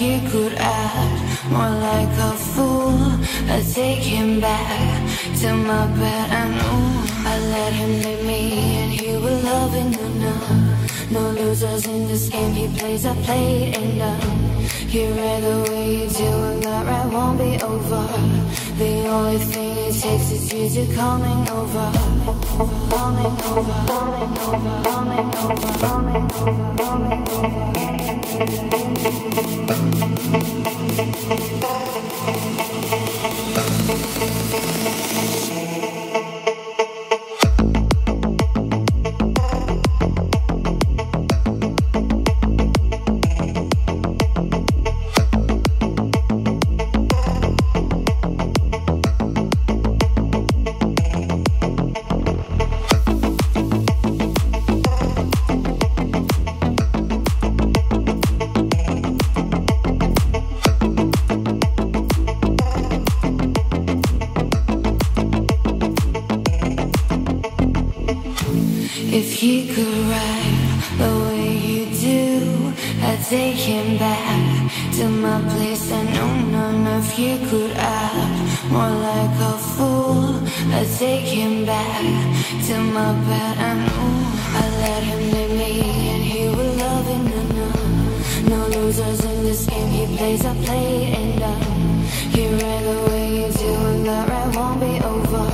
you could act more like a fool. I take him back to my bed and ooh, I let him leave me and he will love it. No, losers in this game. He plays, I play and um, you read the way you do it. That right won't be over. The only thing it takes is you to coming over, coming over, coming over, coming over, coming over, coming over. you could act more like a fool. I take him back to my bed and ooh I let him be me and he will love him. Enough No losers in this game, he plays, I play and um He ran away, you do and that ride won't be over.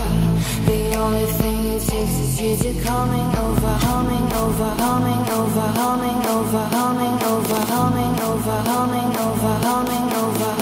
The only thing it takes is you to coming over Coming over, coming over, coming over, coming over, coming over, coming over, coming over, coming over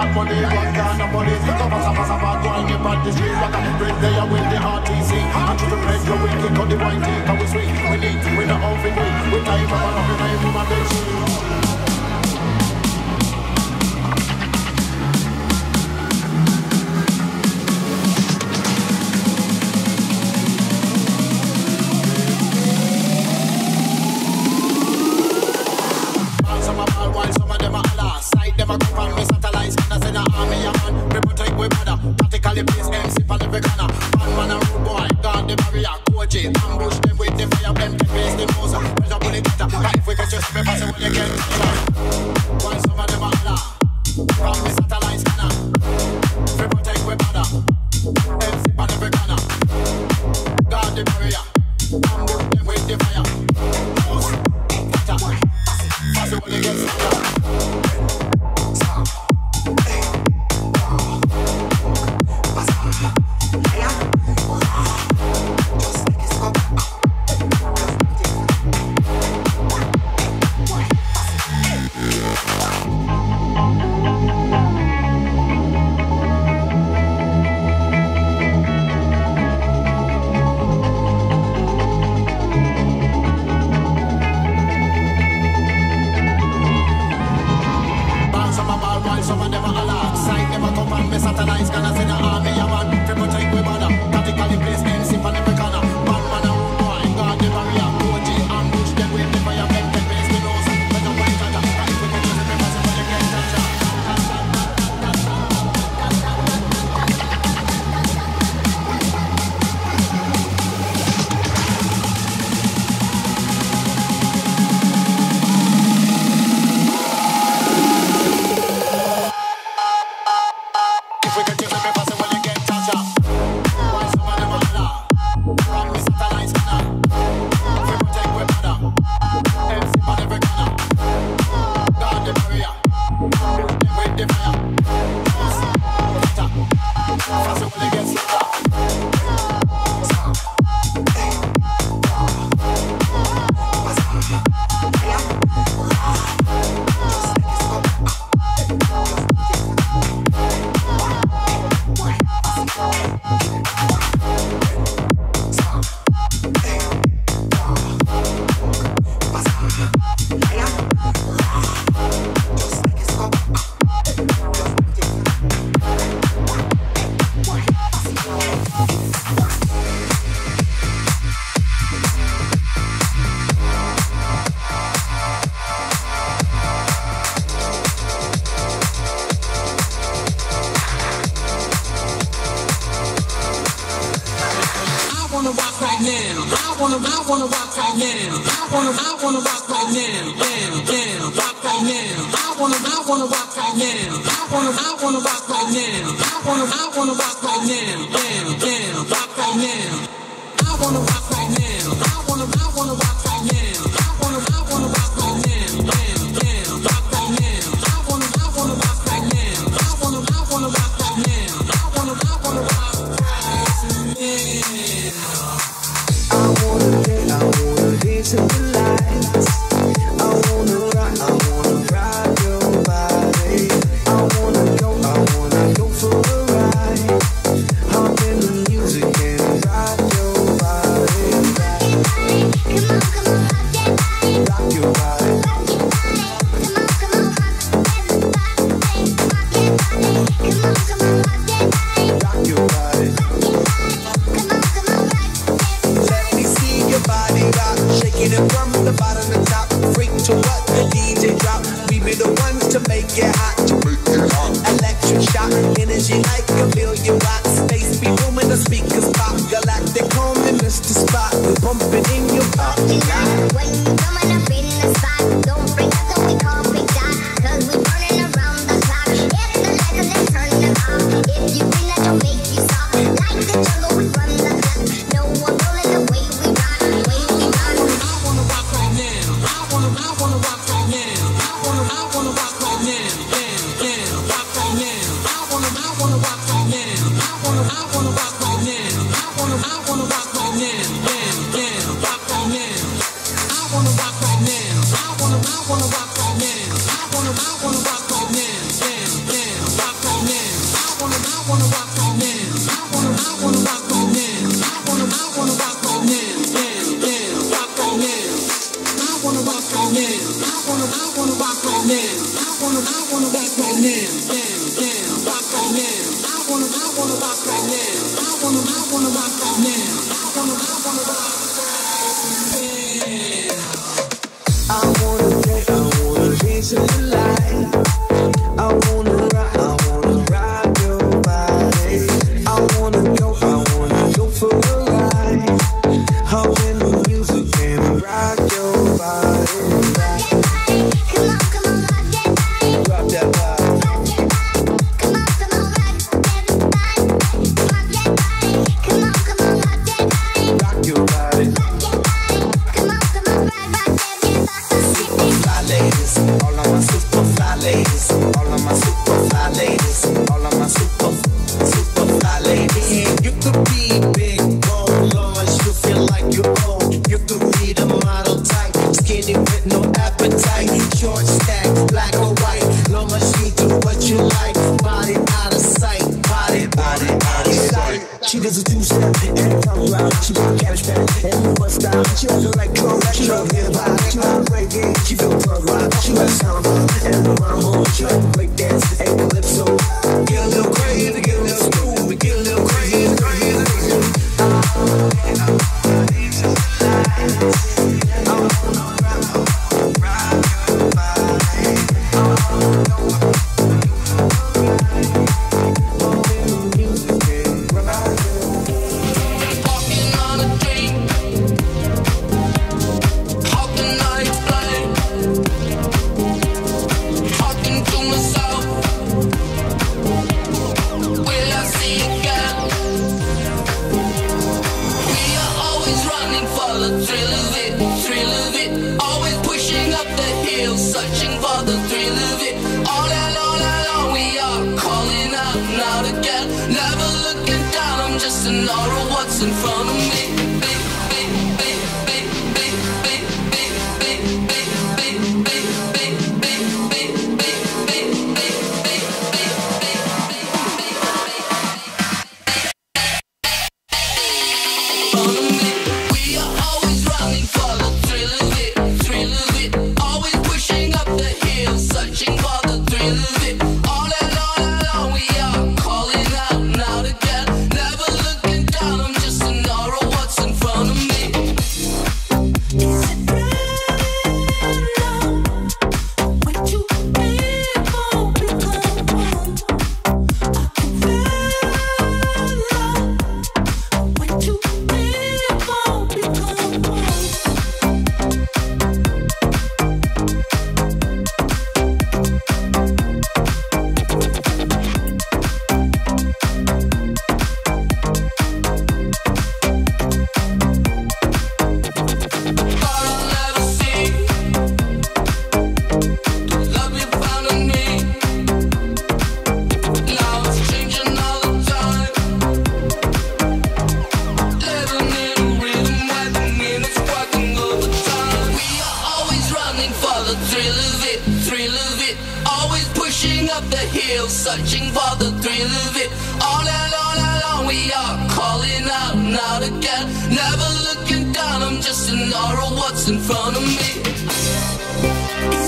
Bad money, rock down the police Go pasa pasa pa, go and get bad this street Rock up, they are with the RTC And to the break, yo, we kick out the wine, take out we sweet. We need, we not off in we We time, I'm not in we my bitch. approaching. Ambush them with the fire, them can face the most. Well, the bullet cutter, but if we could just be possible, you can. wanna rock right now. I wanna, I wanna rock right now. I wanna, I wanna. skinny no appetite. Short stack, black or white. Do what you like. Body out of sight. Body, sight. She does a two step and comes around. She got cabbage back and the bus down. She has electro, retro, hip hop. She likes. She feel punk. She and the mambo. She likes break dance and calypso. Get a little crazy.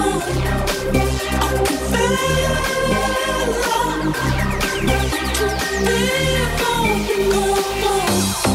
Go, go, go.